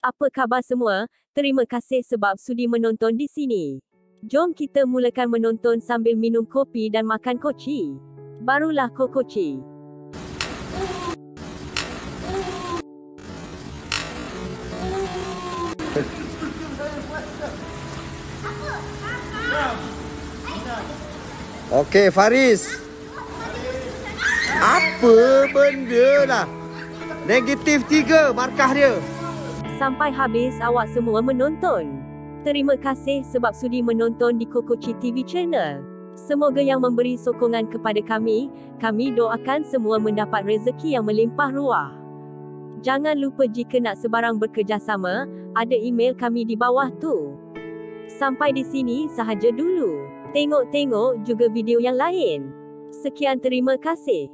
Apa khabar semua? Terima kasih sebab sudi menonton di sini. Jom kita mulakan menonton sambil minum kopi dan makan koci. Barulah kokoci. Okey, Faris. Apa benda lah? Negatif tiga markah dia. Sampai habis awak semua menonton. Terima kasih sebab sudi menonton di Kokoci TV channel. Semoga yang memberi sokongan kepada kami, kami doakan semua mendapat rezeki yang melimpah ruah. Jangan lupa jika nak sebarang bekerjasama, ada email kami di bawah tu. Sampai di sini sahaja dulu. Tengok-tengok juga video yang lain. Sekian terima kasih.